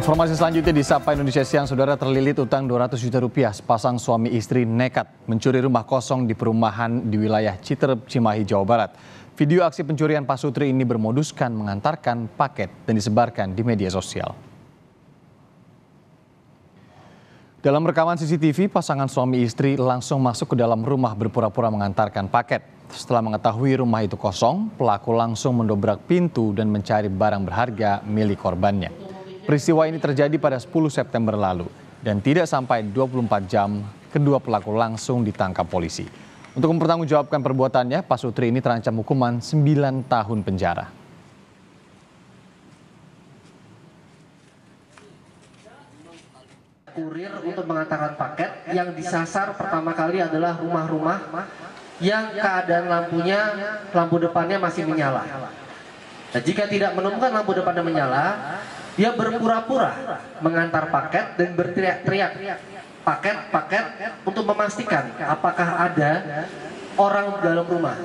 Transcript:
Informasi selanjutnya di Sapa Indonesia Siang, saudara terlilit utang 200 juta rupiah. Sepasang suami istri nekat mencuri rumah kosong di perumahan di wilayah Citerep, Cimahi, Jawa Barat. Video aksi pencurian pasutri ini bermoduskan mengantarkan paket dan disebarkan di media sosial. Dalam rekaman CCTV, pasangan suami istri langsung masuk ke dalam rumah berpura-pura mengantarkan paket. Setelah mengetahui rumah itu kosong, pelaku langsung mendobrak pintu dan mencari barang berharga milik korbannya. Peristiwa ini terjadi pada 10 September lalu dan tidak sampai 24 jam kedua pelaku langsung ditangkap polisi. Untuk mempertanggungjawabkan perbuatannya, Pak Sutri ini terancam hukuman 9 tahun penjara. kurir untuk mengantarkan paket yang disasar pertama kali adalah rumah-rumah yang keadaan lampunya lampu depannya masih menyala. Nah, jika tidak menemukan lampu depannya menyala, dia berpura-pura mengantar paket dan berteriak-teriak paket-paket untuk memastikan apakah ada orang dalam rumah.